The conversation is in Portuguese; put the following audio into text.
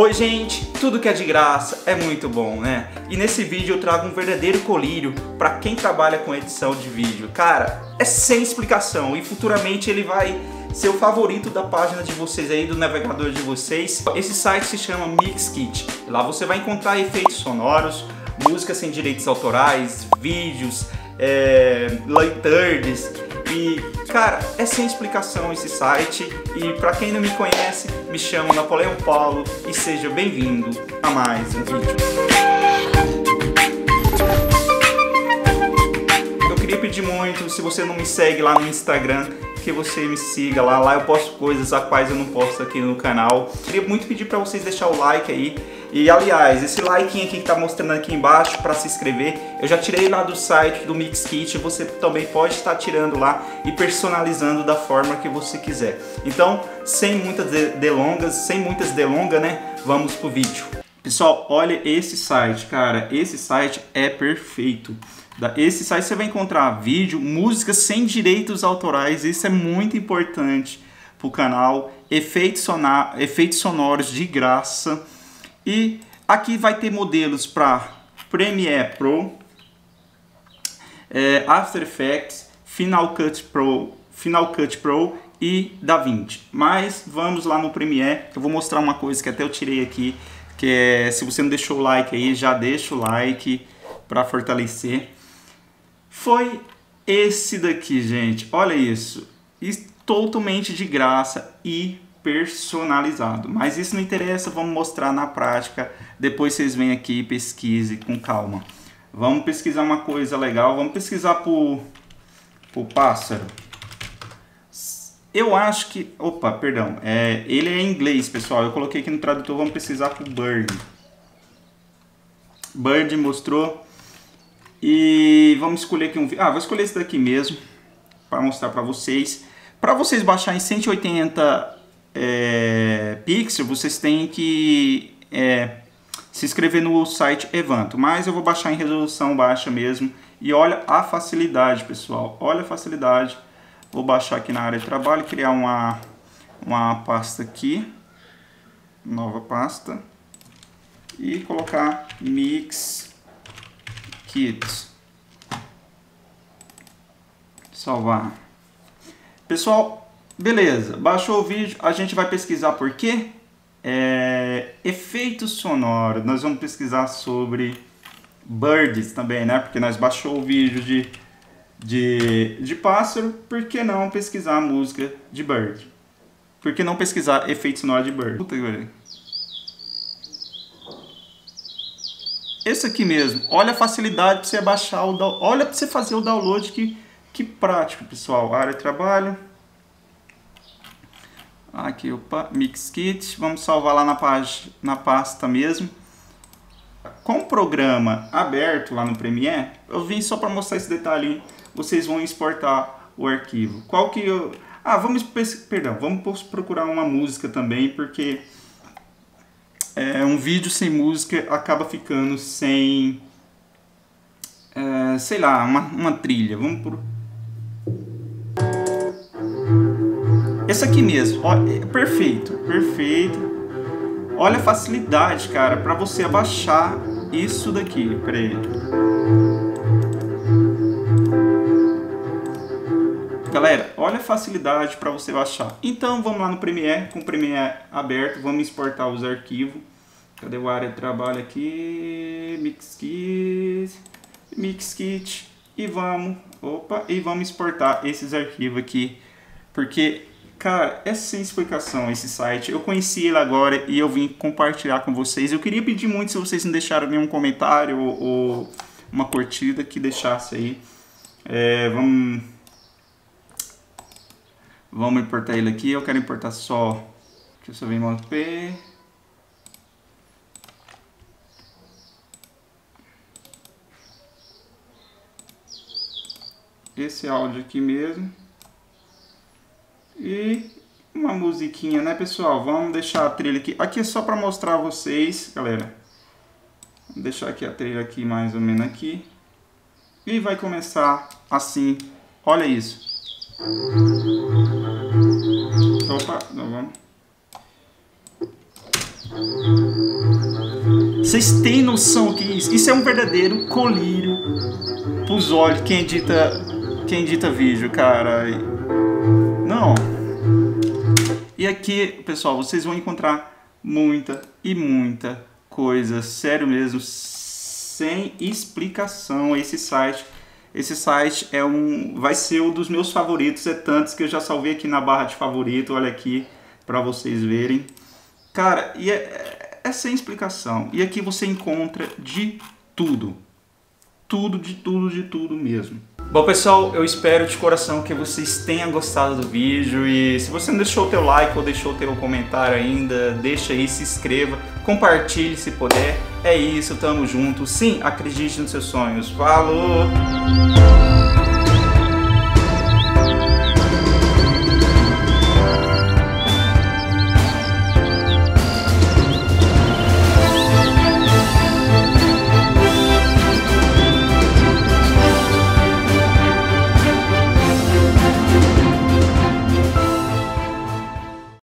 Oi gente, tudo que é de graça é muito bom, né? E nesse vídeo eu trago um verdadeiro colírio para quem trabalha com edição de vídeo. Cara, é sem explicação e futuramente ele vai ser o favorito da página de vocês aí, do navegador de vocês. Esse site se chama Mixkit. Lá você vai encontrar efeitos sonoros, músicas sem direitos autorais, vídeos, é, e, cara, é sem explicação esse site. E para quem não me conhece, me chamo Napoleão Paulo e seja bem-vindo a mais um vídeo. Eu queria pedir muito, se você não me segue lá no Instagram, que você me siga lá. Lá eu posto coisas a quais eu não posto aqui no canal. Queria muito pedir para vocês deixar o like aí e aliás, esse like aqui que tá mostrando aqui embaixo para se inscrever, eu já tirei lá do site do Mixkit, você também pode estar tirando lá e personalizando da forma que você quiser. Então, sem muitas delongas, sem muitas delongas, né? Vamos pro vídeo. Pessoal, olha esse site, cara, esse site é perfeito. Esse site você vai encontrar vídeo, músicas sem direitos autorais, isso é muito importante pro canal, efeitos, sonor, efeitos sonoros de graça, e aqui vai ter modelos para Premiere Pro, é, After Effects, Final Cut Pro, Final Cut Pro e DaVinci. Mas vamos lá no Premiere, eu vou mostrar uma coisa que até eu tirei aqui, que é, se você não deixou o like aí, já deixa o like para fortalecer. Foi esse daqui, gente. Olha isso. Totalmente de graça e personalizado. Mas isso não interessa, vamos mostrar na prática. Depois vocês vêm aqui e pesquise com calma. Vamos pesquisar uma coisa legal. Vamos pesquisar por, por pássaro. Eu acho que... Opa, perdão. É, ele é em inglês, pessoal. Eu coloquei aqui no tradutor. Vamos pesquisar por bird. Bird mostrou. E vamos escolher aqui um... Ah, vou escolher esse daqui mesmo. Para mostrar para vocês. Para vocês baixar em 180 é, Pixel, vocês têm que é, se inscrever no site Evanto. Mas eu vou baixar em resolução baixa mesmo. E olha a facilidade, pessoal. Olha a facilidade. Vou baixar aqui na área de trabalho, criar uma, uma pasta aqui. Nova pasta. E colocar Mix Kits. Salvar. Pessoal, Beleza, baixou o vídeo, a gente vai pesquisar por quê? É, efeitos sonoros, nós vamos pesquisar sobre birds também, né? Porque nós baixou o vídeo de, de, de pássaro, por que não pesquisar música de bird? Por que não pesquisar efeitos sonoros de bird? Puta que Esse aqui mesmo, olha a facilidade para você baixar o olha para você fazer o download que, que prático, pessoal. Área de trabalho, Aqui, opa, Mix Kit. Vamos salvar lá na, na pasta mesmo. Com o programa aberto lá no Premiere, eu vim só para mostrar esse detalhe. Vocês vão exportar o arquivo. Qual que eu... Ah, vamos... Perdão, vamos procurar uma música também, porque... É, um vídeo sem música acaba ficando sem... É, sei lá, uma, uma trilha. Vamos por Esse aqui mesmo, ó, é perfeito, perfeito. Olha a facilidade, cara, para você abaixar isso daqui. Pera aí. Galera, olha a facilidade para você baixar. Então vamos lá no Premiere, com o Premiere aberto, vamos exportar os arquivos. Cadê o área de trabalho aqui? Mixkit, Mixkit e vamos, opa, e vamos exportar esses arquivos aqui, porque Cara, é sem explicação esse site. Eu conheci ele agora e eu vim compartilhar com vocês. Eu queria pedir muito se vocês não deixaram nenhum comentário ou, uma curtida que deixasse aí. É, vamos, vamos importar ele aqui. Eu quero importar só. Que eu só venho P. Esse áudio aqui mesmo. E uma musiquinha, né, pessoal? Vamos deixar a trilha aqui. Aqui é só para mostrar a vocês, galera. Vou deixar aqui a trilha aqui, mais ou menos aqui. E vai começar assim. Olha isso. Opa, não vamos. Vocês têm noção que isso? Isso é um verdadeiro colírio pros olhos quem edita, quem edita vídeo, cara. Não. E aqui, pessoal, vocês vão encontrar muita e muita coisa, sério mesmo, sem explicação. Esse site, esse site é um, vai ser um dos meus favoritos. É tantos que eu já salvei aqui na barra de favorito. Olha aqui para vocês verem. Cara, e é, é sem explicação. E aqui você encontra de tudo. Tudo, de tudo, de tudo mesmo. Bom pessoal, eu espero de coração que vocês tenham gostado do vídeo e se você não deixou o teu like ou deixou o teu comentário ainda, deixa aí, se inscreva, compartilhe se puder. É isso, tamo junto. Sim, acredite nos seus sonhos. Falou!